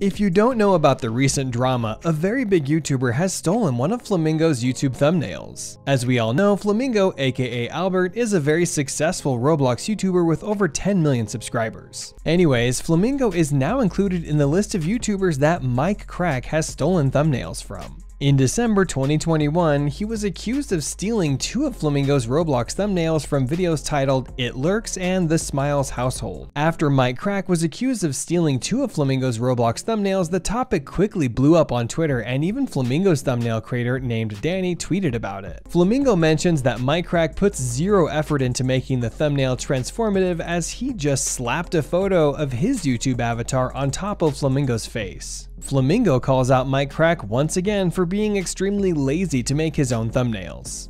If you don't know about the recent drama, a very big YouTuber has stolen one of Flamingo's YouTube thumbnails. As we all know, Flamingo, aka Albert, is a very successful Roblox YouTuber with over 10 million subscribers. Anyways, Flamingo is now included in the list of YouTubers that Mikecrack has stolen thumbnails from. In December 2021, he was accused of stealing two of Flamingo's Roblox thumbnails from videos titled It Lurks and The Smiles Household. After Mikecrack was accused of stealing two of Flamingo's Roblox thumbnails, the topic quickly blew up on Twitter and even Flamingo's thumbnail creator named Danny tweeted about it. Flamingo mentions that Mikecrack puts zero effort into making the thumbnail transformative as he just slapped a photo of his YouTube avatar on top of Flamingo's face. Flamingo calls out Mikecrack once again for being extremely lazy to make his own thumbnails.